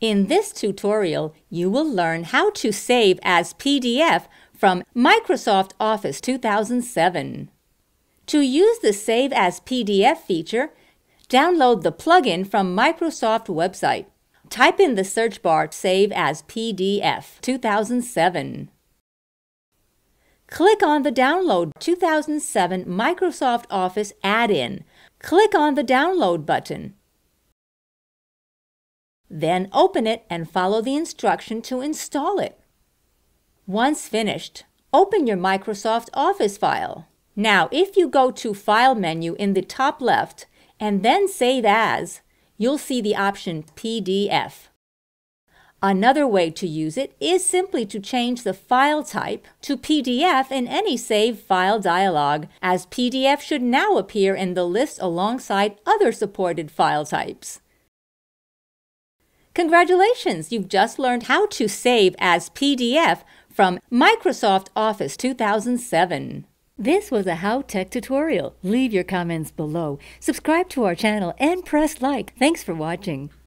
In this tutorial, you will learn how to save as PDF from Microsoft Office 2007. To use the Save as PDF feature, download the plugin from Microsoft website. Type in the search bar Save as PDF 2007. Click on the Download 2007 Microsoft Office add-in. Click on the Download button. Then open it and follow the instruction to install it. Once finished, open your Microsoft Office file. Now, if you go to File menu in the top left and then Save As, you'll see the option PDF. Another way to use it is simply to change the file type to PDF in any Save File dialog, as PDF should now appear in the list alongside other supported file types. Congratulations! You've just learned how to save as PDF from Microsoft Office 2007. This was a How Tech tutorial. Leave your comments below. Subscribe to our channel and press like. Thanks for watching.